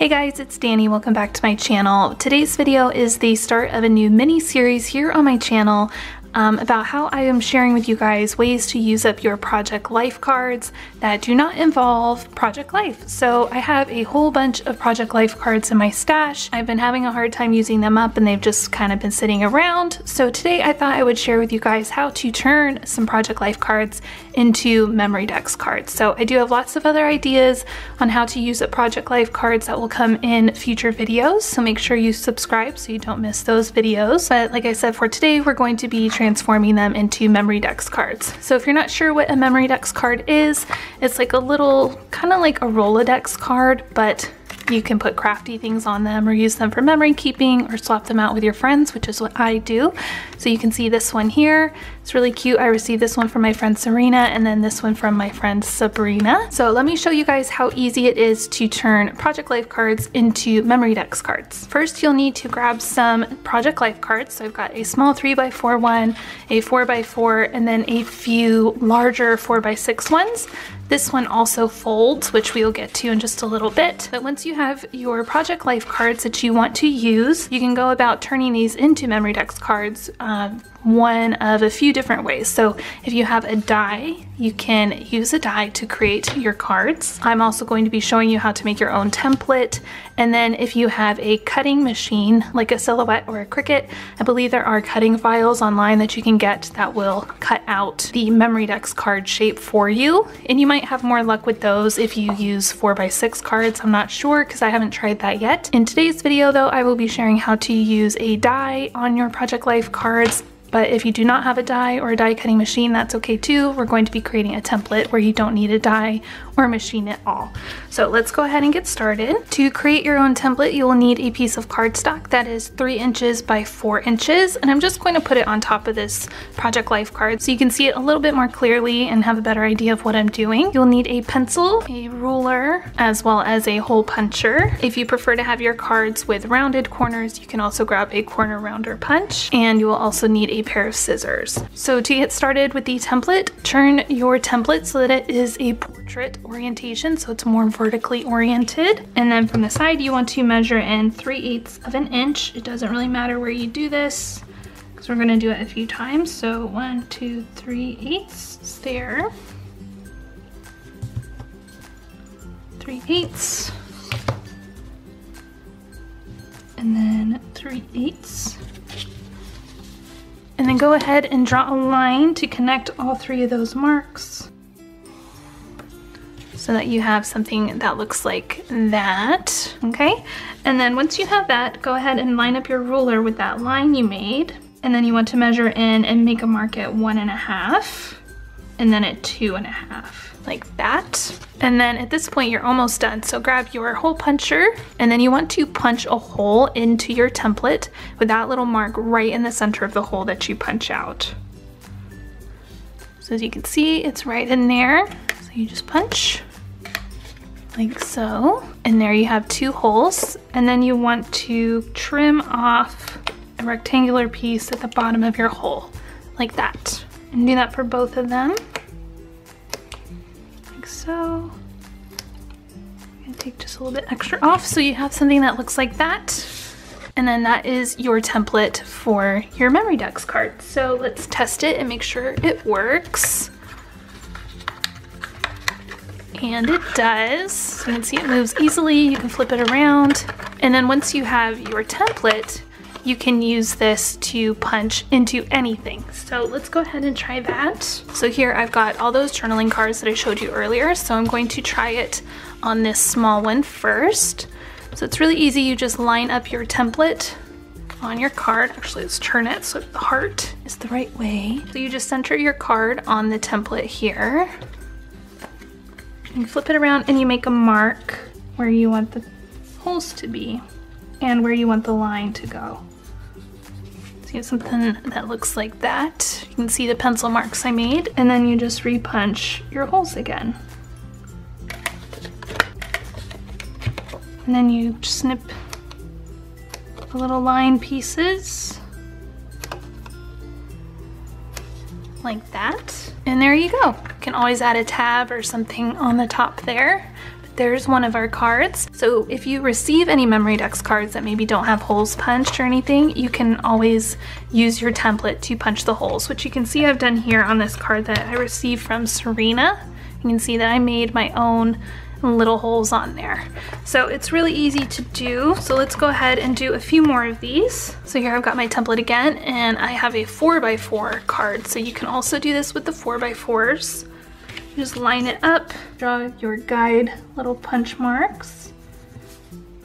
Hey guys, it's Dani. Welcome back to my channel. Today's video is the start of a new mini series here on my channel um, about how I am sharing with you guys ways to use up your Project Life cards that do not involve Project Life. So I have a whole bunch of Project Life cards in my stash. I've been having a hard time using them up and they've just kind of been sitting around. So today I thought I would share with you guys how to turn some Project Life cards into Memory Dex cards. So I do have lots of other ideas on how to use up Project Life cards that will come in future videos. So make sure you subscribe so you don't miss those videos. But like I said, for today, we're going to be transforming them into memory dex cards. So if you're not sure what a memory dex card is, it's like a little, kind of like a Rolodex card, but you can put crafty things on them or use them for memory keeping or swap them out with your friends, which is what I do. So you can see this one here. It's really cute. I received this one from my friend Serena and then this one from my friend Sabrina. So let me show you guys how easy it is to turn Project Life cards into Memory Dex cards. First, you'll need to grab some Project Life cards. So I've got a small 3x4 one, a 4x4, and then a few larger 4x6 ones. This one also folds, which we'll get to in just a little bit. But once you have your Project Life cards that you want to use, you can go about turning these into Memory Dex cards um, one of a few different ways. So if you have a die, you can use a die to create your cards. I'm also going to be showing you how to make your own template. And then if you have a cutting machine, like a Silhouette or a Cricut, I believe there are cutting files online that you can get that will cut out the Memory Dex card shape for you. And you might have more luck with those if you use 4x6 cards. I'm not sure because I haven't tried that yet. In today's video though, I will be sharing how to use a die on your Project Life cards but if you do not have a die or a die cutting machine, that's okay too. We're going to be creating a template where you don't need a die or machine at all. So let's go ahead and get started. To create your own template, you will need a piece of cardstock that is three inches by four inches. And I'm just going to put it on top of this Project Life card so you can see it a little bit more clearly and have a better idea of what I'm doing. You'll need a pencil, a ruler, as well as a hole puncher. If you prefer to have your cards with rounded corners, you can also grab a corner rounder punch. And you will also need a pair of scissors. So to get started with the template, turn your template so that it is a portrait orientation, so it's more vertically oriented. And then from the side, you want to measure in 3 eighths of an inch. It doesn't really matter where you do this, because we're gonna do it a few times. So one, two, three eighths there. Three eighths. And then three eighths. And then go ahead and draw a line to connect all three of those marks so that you have something that looks like that, okay? And then once you have that, go ahead and line up your ruler with that line you made. And then you want to measure in and make a mark at one and a half, and then at two and a half, like that. And then at this point, you're almost done. So grab your hole puncher, and then you want to punch a hole into your template with that little mark right in the center of the hole that you punch out. So as you can see, it's right in there. So you just punch like so. And there you have two holes. And then you want to trim off a rectangular piece at the bottom of your hole, like that. And do that for both of them. Like so. I'm gonna take just a little bit extra off so you have something that looks like that. And then that is your template for your Memory Dex card. So let's test it and make sure it works. And it does. You can see it moves easily. You can flip it around. And then once you have your template, you can use this to punch into anything. So let's go ahead and try that. So here I've got all those journaling cards that I showed you earlier. So I'm going to try it on this small one first. So it's really easy. You just line up your template on your card. Actually, let's turn it so the heart is the right way. So you just center your card on the template here. You flip it around and you make a mark where you want the holes to be and where you want the line to go. So you have something that looks like that. You can see the pencil marks I made and then you just repunch your holes again. And then you snip the little line pieces like that. And there you go. Can always add a tab or something on the top there. But there's one of our cards. So if you receive any Memorydex cards that maybe don't have holes punched or anything, you can always use your template to punch the holes, which you can see I've done here on this card that I received from Serena. You can see that I made my own little holes on there. So it's really easy to do. So let's go ahead and do a few more of these. So here I've got my template again and I have a four by four card. So you can also do this with the four by fours. Just line it up, draw your guide little punch marks,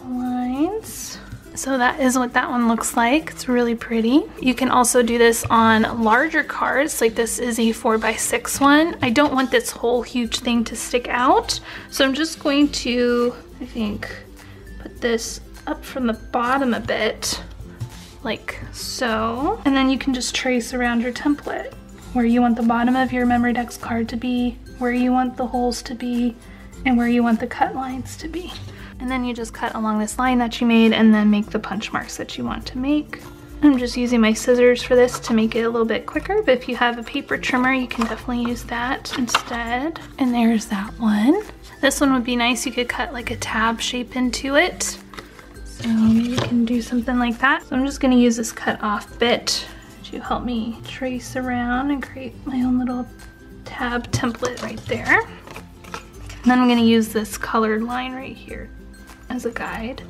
lines. So that is what that one looks like. It's really pretty. You can also do this on larger cards, like this is a four by six one. I don't want this whole huge thing to stick out. So I'm just going to, I think, put this up from the bottom a bit, like so. And then you can just trace around your template where you want the bottom of your Memorydex card to be, where you want the holes to be, and where you want the cut lines to be. And then you just cut along this line that you made and then make the punch marks that you want to make. I'm just using my scissors for this to make it a little bit quicker, but if you have a paper trimmer, you can definitely use that instead. And there's that one. This one would be nice, you could cut like a tab shape into it. So you can do something like that. So I'm just gonna use this cut off bit to help me trace around and create my own little tab template right there. And then I'm gonna use this colored line right here as a guide.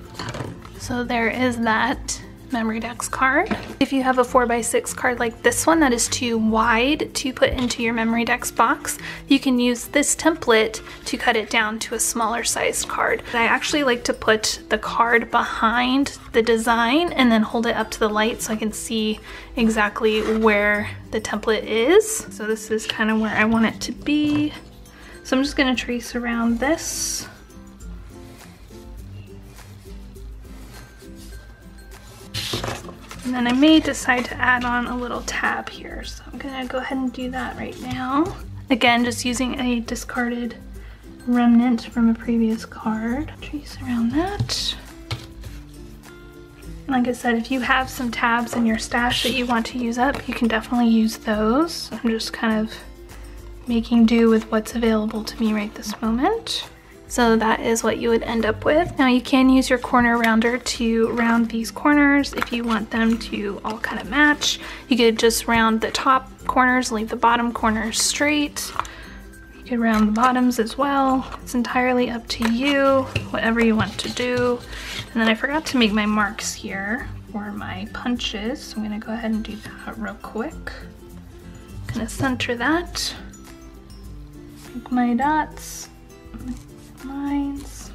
So there is that Memorydex card. If you have a 4x6 card like this one that is too wide to put into your Memorydex box, you can use this template to cut it down to a smaller sized card. I actually like to put the card behind the design and then hold it up to the light so I can see exactly where the template is. So this is kind of where I want it to be. So I'm just gonna trace around this And then I may decide to add on a little tab here. So I'm gonna go ahead and do that right now. Again, just using a discarded remnant from a previous card. Trace around that. Like I said, if you have some tabs in your stash that you want to use up, you can definitely use those. I'm just kind of making do with what's available to me right this moment. So that is what you would end up with. Now you can use your corner rounder to round these corners if you want them to all kind of match. You could just round the top corners, leave the bottom corners straight. You could round the bottoms as well. It's entirely up to you, whatever you want to do. And then I forgot to make my marks here for my punches. So I'm gonna go ahead and do that real quick. Gonna center that. Make my dots lines.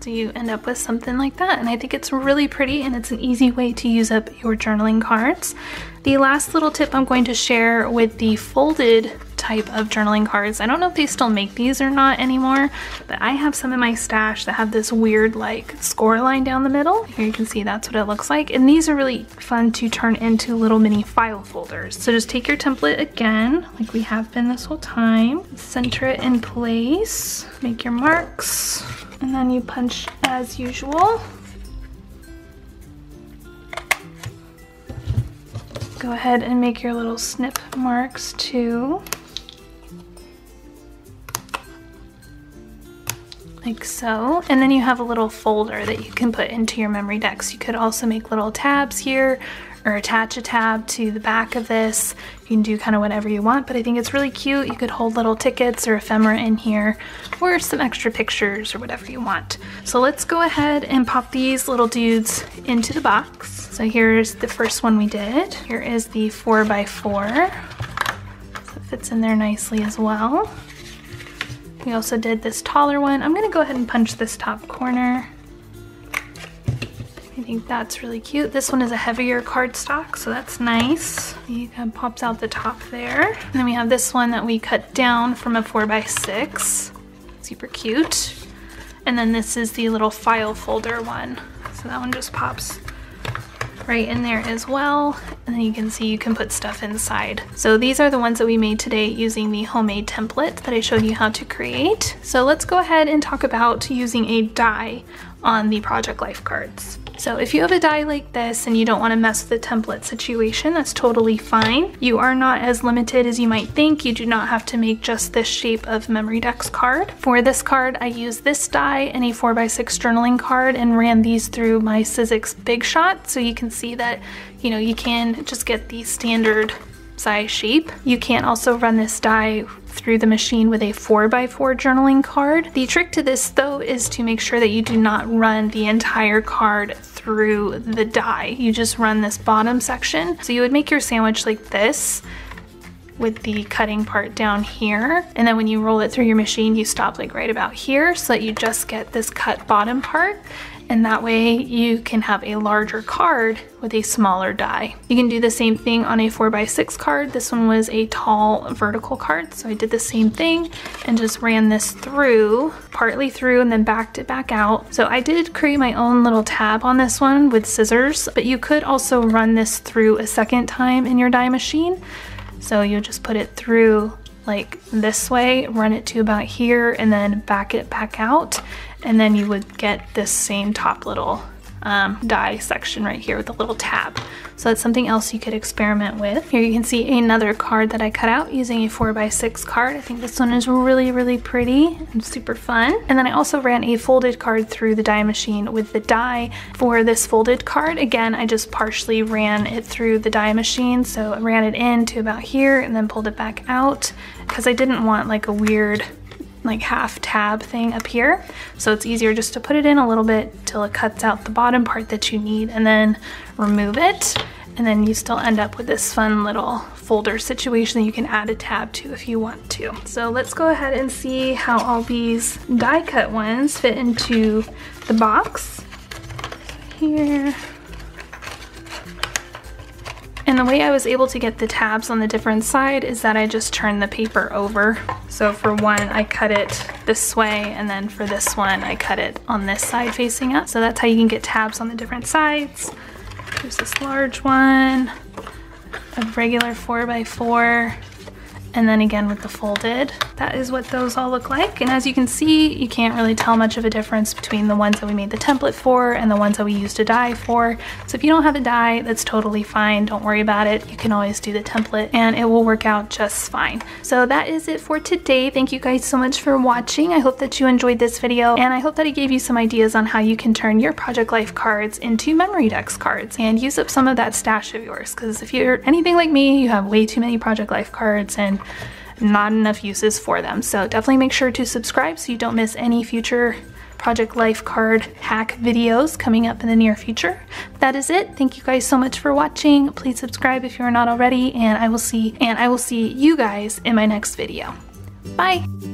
So you end up with something like that and I think it's really pretty and it's an easy way to use up your journaling cards. The last little tip I'm going to share with the folded type of journaling cards. I don't know if they still make these or not anymore, but I have some in my stash that have this weird like score line down the middle. Here you can see that's what it looks like. And these are really fun to turn into little mini file folders. So just take your template again, like we have been this whole time, center it in place, make your marks, and then you punch as usual. Go ahead and make your little snip marks too. Like so. And then you have a little folder that you can put into your Memorydex. You could also make little tabs here or attach a tab to the back of this. You can do kind of whatever you want, but I think it's really cute. You could hold little tickets or ephemera in here or some extra pictures or whatever you want. So let's go ahead and pop these little dudes into the box. So here's the first one we did. Here is the 4x4. So it fits in there nicely as well. We also did this taller one. I'm gonna go ahead and punch this top corner. I think that's really cute. This one is a heavier cardstock, so that's nice. It kind of pops out the top there. And then we have this one that we cut down from a 4x6. Super cute. And then this is the little file folder one. So that one just pops right in there as well. And then you can see you can put stuff inside. So these are the ones that we made today using the homemade template that I showed you how to create. So let's go ahead and talk about using a die on the Project Life cards. So if you have a die like this and you don't want to mess with the template situation, that's totally fine. You are not as limited as you might think. You do not have to make just this shape of Memorydex card. For this card, I used this die and a 4x6 journaling card and ran these through my Sizzix Big Shot. So you can see that, you know, you can just get the standard size shape. You can also run this die through the machine with a 4x4 journaling card. The trick to this though is to make sure that you do not run the entire card through the die. You just run this bottom section. So you would make your sandwich like this with the cutting part down here. And then when you roll it through your machine, you stop like right about here so that you just get this cut bottom part and that way you can have a larger card with a smaller die. You can do the same thing on a 4x6 card. This one was a tall vertical card, so I did the same thing and just ran this through, partly through and then backed it back out. So I did create my own little tab on this one with scissors, but you could also run this through a second time in your die machine. So you just put it through like this way, run it to about here, and then back it back out and then you would get this same top little um, die section right here with a little tab. So that's something else you could experiment with. Here you can see another card that I cut out using a 4x6 card. I think this one is really, really pretty and super fun. And then I also ran a folded card through the die machine with the die for this folded card. Again, I just partially ran it through the die machine. So I ran it in to about here and then pulled it back out because I didn't want like a weird like half tab thing up here. So it's easier just to put it in a little bit till it cuts out the bottom part that you need and then remove it. And then you still end up with this fun little folder situation that you can add a tab to if you want to. So let's go ahead and see how all these die cut ones fit into the box. Here. And the way I was able to get the tabs on the different side is that I just turned the paper over. So for one, I cut it this way, and then for this one, I cut it on this side facing up. So that's how you can get tabs on the different sides. There's this large one, a regular 4x4, and then again with the folded. That is what those all look like. And as you can see, you can't really tell much of a difference between the ones that we made the template for and the ones that we used a die for. So if you don't have a die, that's totally fine. Don't worry about it. You can always do the template and it will work out just fine. So that is it for today. Thank you guys so much for watching. I hope that you enjoyed this video and I hope that it gave you some ideas on how you can turn your Project Life cards into Memorydex cards and use up some of that stash of yours. Because if you're anything like me, you have way too many Project Life cards and not enough uses for them. So definitely make sure to subscribe so you don't miss any future Project Life card hack videos coming up in the near future. That is it. Thank you guys so much for watching. Please subscribe if you're not already and I will see and I will see you guys in my next video. Bye.